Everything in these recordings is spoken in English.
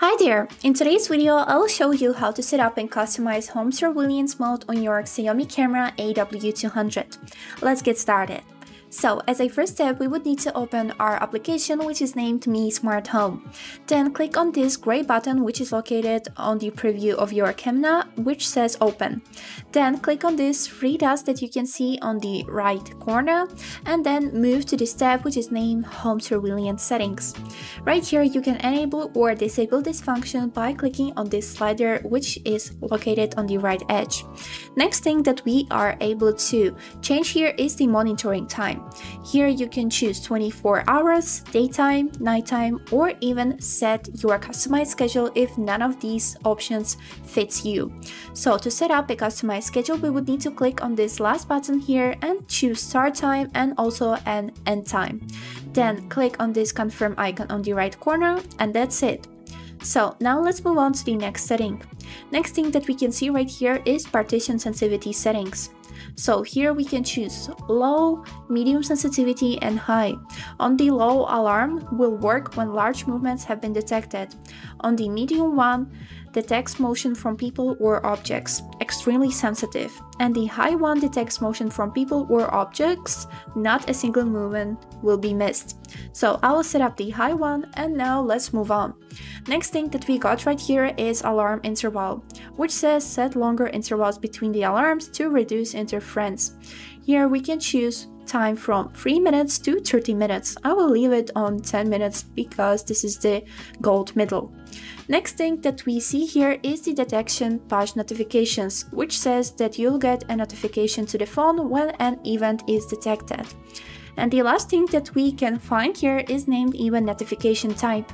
Hi there! In today's video, I'll show you how to set up and customize home surveillance mode on your Xiaomi camera AW200. Let's get started. So as a first step, we would need to open our application which is named Mi Smart Home. Then click on this gray button which is located on the preview of your camera which says open. Then click on this three dots that you can see on the right corner and then move to this tab which is named Home Surveillance Settings. Right here you can enable or disable this function by clicking on this slider which is located on the right edge. Next thing that we are able to change here is the monitoring time time. Here you can choose 24 hours, daytime, nighttime, or even set your customized schedule if none of these options fits you. So to set up a customized schedule, we would need to click on this last button here and choose start time and also an end time. Then click on this confirm icon on the right corner and that's it. So now let's move on to the next setting. Next thing that we can see right here is partition sensitivity settings. So here we can choose low, medium sensitivity and high. On the low alarm will work when large movements have been detected. On the medium one, detects motion from people or objects, extremely sensitive, and the high one detects motion from people or objects, not a single movement will be missed. So I will set up the high one and now let's move on. Next thing that we got right here is alarm interval, which says set longer intervals between the alarms to reduce interference. Here we can choose time from 3 minutes to 30 minutes. I will leave it on 10 minutes because this is the gold middle. Next thing that we see here is the detection push notifications, which says that you'll get a notification to the phone when an event is detected. And the last thing that we can find here is named event notification type.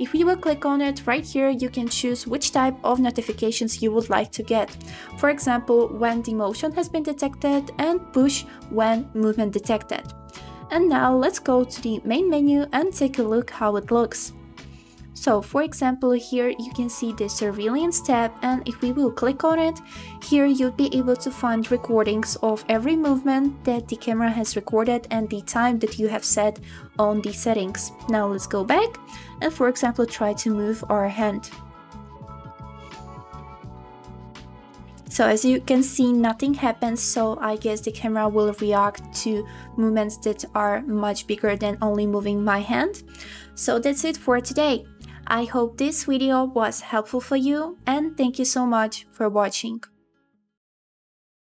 If we will click on it right here, you can choose which type of notifications you would like to get. For example, when the motion has been detected and push when movement detected. And now let's go to the main menu and take a look how it looks. So for example, here you can see the surveillance tab and if we will click on it, here you'll be able to find recordings of every movement that the camera has recorded and the time that you have set on the settings. Now let's go back and for example try to move our hand. So as you can see, nothing happens, so I guess the camera will react to movements that are much bigger than only moving my hand. So that's it for today. I hope this video was helpful for you and thank you so much for watching.